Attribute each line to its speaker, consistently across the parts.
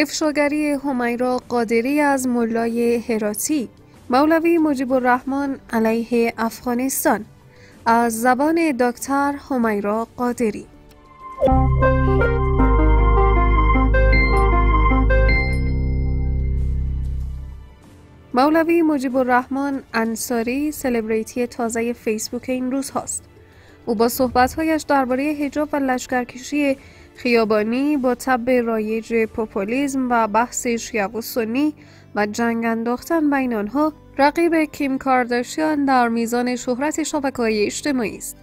Speaker 1: افشاگری همیرا قادری از ملای هراتی. مولوی مجیب الرحمن علیه افغانستان. از زبان دکتر همیرا قادری. مولوی مجیب الرحمن انصاری سلبریتی تازه فیسبوک این روز هاست. او با صحبتهایش درباره حجاب و لشکرکشی خیابانی با تب رایج پوپولیزم و بحث شیعه و سنی و جنگ انداختن بین آنها رقیب کیم کارداشیان در میزان شهرت شبکه اجتماعی است.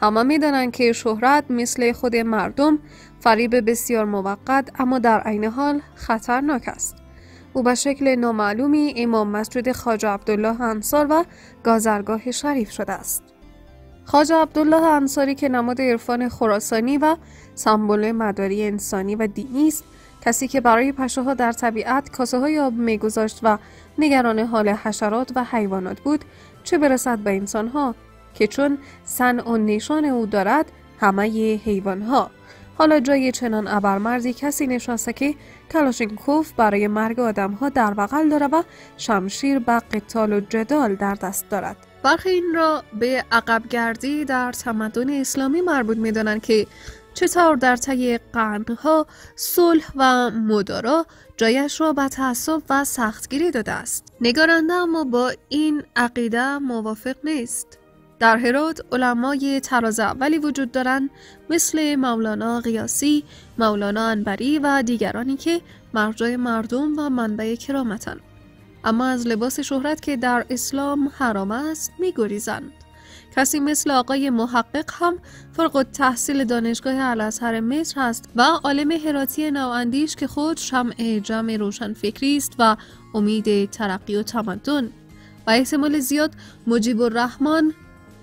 Speaker 1: همه می‌دانند که شهرت مثل خود مردم فریب بسیار موقت اما در عین حال خطرناک است. او به شکل نامعلومی امام مسجد خاج عبدالله انصار و گازرگاه شریف شده است. خاج عبدالله انصاری که نماد عرفان خراسانی و سمبل مداری انسانی و دینی است کسی که برای پشه ها در طبیعت کاسه های آب میگذاشت و نگران حال حشرات و حیوانات بود چه برسد به انسان ها که چون سن و نشان او دارد همه حیوان ها حالا جای چنان ابرمردی کسی نشسته که کلاشینکوف برای مرگ آدم ها در بغل داره و شمشیر به قتال و جدال در دست دارد. برخی این را به عقبگردی در تمدن اسلامی مربوط می دانند که چطور در طی قرنها صلح و مدارا جایش را به تعصب و سختگیری داده است نگارنده اما با این عقیده موافق نیست در هرات علمای تراز اولی وجود دارند مثل مولانا قیاسی، مولانا انبری و دیگرانی که مرجع مردم و منبع کرامتند. اما از لباس شهرت که در اسلام حرام است میگریزند. کسی مثل آقای محقق هم فرق تحصیل دانشگاه الازهر مصر هست و عالم هراتی نواندیش که خود شمع جمع روشن فکری است و امید ترقی و تمدن و احتمال زیاد مجیب الرحمن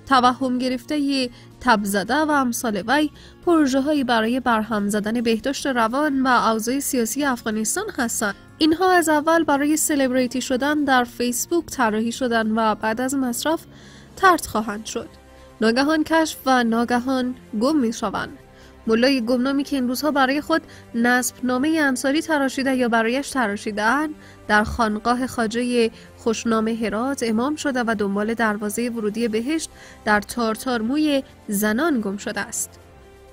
Speaker 1: توهم گرفته تب زده و امثال وی پروژه برای برهم زدن بهداشت روان و اوضاع سیاسی افغانستان هستند اینها از اول برای سلبریتی شدن در فیسبوک طراحی شدن و بعد از مصرف ترد خواهند شد. ناگهان کشف و ناگهان گم می شوند ملای گمنامی که این روزها برای خود نصب نامه انصاری تراشیده یا برایش تراشیدن در خانقاه خاجه خوشنام هرات امام شده و دنبال دروازه ورودی بهشت در تارتار موی زنان گم شده است.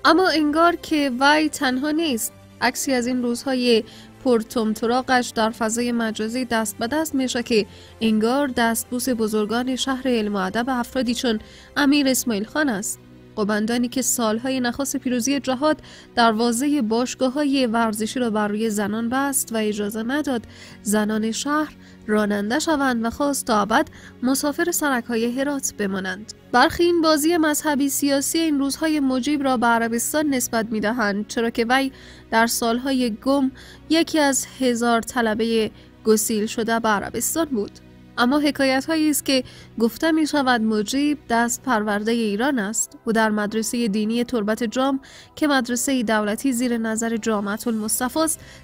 Speaker 1: اما انگار که وی تنها نیست. عکسی از این روزهای پرتمتراغش در فضای مجازی دست به دست میشه که انگار دستبوس بزرگان شهر علم و ادب افرادی چون امیر اسماعیل خان است. قبندانی که سالهای نخست پیروزی جهاد دروازه باشگاه های ورزشی را بر روی زنان بست و اجازه نداد زنان شهر راننده شوند و خواست تا ابد مسافر سرک های هرات بمانند. برخی این بازی مذهبی سیاسی این روزهای مجیب را به عربستان نسبت می دهند چرا که وی در سالهای گم یکی از هزار طلبه گسیل شده به عربستان بود. اما حکایت هایی است که گفته می شود مجیب دست پرورده ایران است. و در مدرسه دینی تربت جام که مدرسه دولتی زیر نظر جامعت المصطفى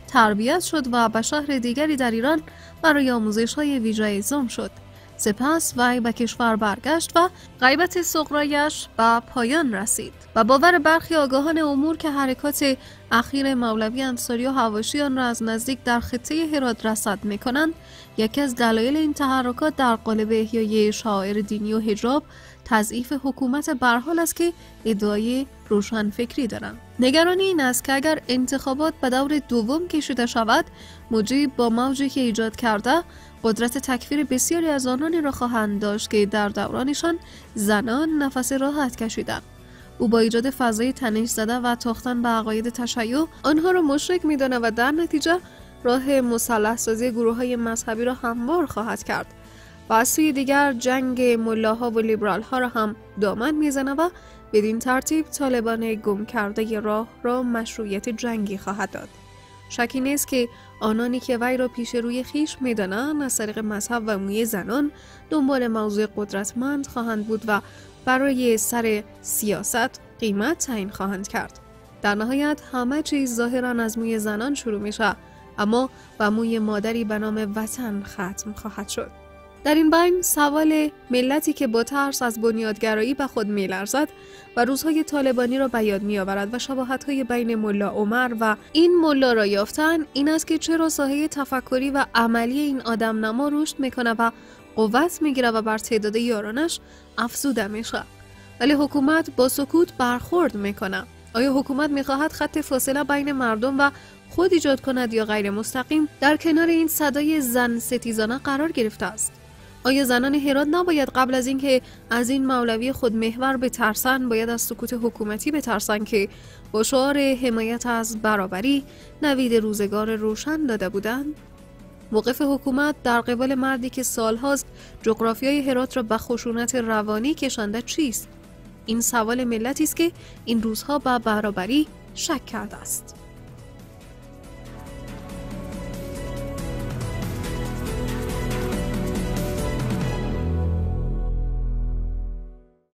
Speaker 1: تربیت شد و به شهر دیگری در ایران برای آموزش های ویژه شد. سپس وی به کشور برگشت و غیبت سقرایش به پایان رسید و باور برخی آگاهان امور که حرکات اخیر مولوی انصاری و حواشیان را از نزدیک در خطه هرات رصد می کنند یکی از دلایل این تحرکات در قالب احیای شاعر دینی و حجاب تضعیف حکومت برحال است که ادعای روشن فکری دارند. نگرانی این است که اگر انتخابات به دور دوم کشیده شود مجیب با موجی که ایجاد کرده قدرت تکفیر بسیاری از آنانی را خواهند داشت که در دورانشان زنان نفس راحت کشیدند. او با ایجاد فضای تنش زده و تاختن به عقاید تشیع آنها را مشرک میدانه و در نتیجه راه مسلح سازی گروه های مذهبی را هموار خواهد کرد. و از سوی دیگر جنگ ملاها و لیبرال ها را هم دامن می‌زنه و بدین ترتیب طالبان گم کرده راه را مشروعیت جنگی خواهد داد. شکی نیست که آنانی که وی را پیش روی خیش می‌دانند از طریق مذهب و موی زنان دنبال موضوع قدرتمند خواهند بود و برای سر سیاست قیمت تعیین خواهند کرد. در نهایت همه چیز ظاهرا از موی زنان شروع میشه اما و موی مادری به نام وطن ختم خواهد شد. در این بین سوال ملتی که با ترس از بنیادگرایی به خود میلرزد و روزهای طالبانی را به یاد میآورد و شباهتهای بین ملا عمر و این ملا را یافتن این است که چرا ساحه تفکری و عملی این آدم نما رشد می‌کنه و قوت می‌گیره و بر تعداد یارانش افزوده میشه. ولی حکومت با سکوت برخورد می‌کنه. آیا حکومت می‌خواهد خط فاصله بین مردم و خود ایجاد کند یا غیر مستقیم؟ در کنار این صدای زن ستیزانه قرار گرفته است. آیا زنان هرات نباید قبل از اینکه از این مولوی خود محور بترسند باید از سکوت حکومتی بترسند که با شعار حمایت از برابری نوید روزگار روشن داده بودند؟ موقف حکومت در قبال مردی که سالهاست جغرافیای هرات را به خشونت روانی کشانده چیست؟ این سوال ملتی است که این روزها به برابری شک کرده است.